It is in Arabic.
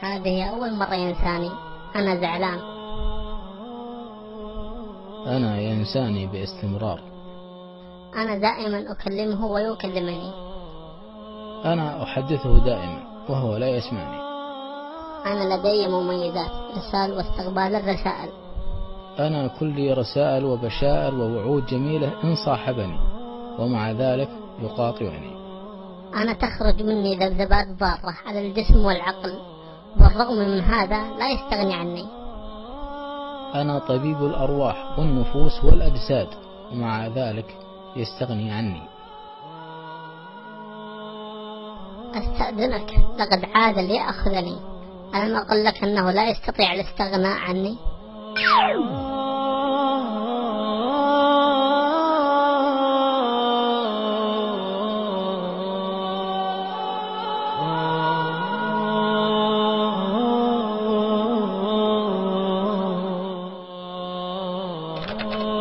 هذه أول مرة ينساني. أنا زعلان. أنا ينساني باستمرار. أنا دائما أكلمه ويكلمني. أنا أحدثه دائما وهو لا يسمعني. أنا لدي مميزات إرسال واستقبال الرسائل. أنا كلي رسائل وبشائر ووعود جميلة إن صاحبني ومع ذلك يقاطعني. أنا تخرج مني ذبذبات ضارة على الجسم والعقل. بالرغم من هذا لا يستغني عني. أنا طبيب الأرواح والنفوس والأجساد ومع ذلك يستغني عني. أستأذنك لقد عاد ليأخذني ألم أقل لك أنه لا يستطيع الاستغناء عني؟ Oh.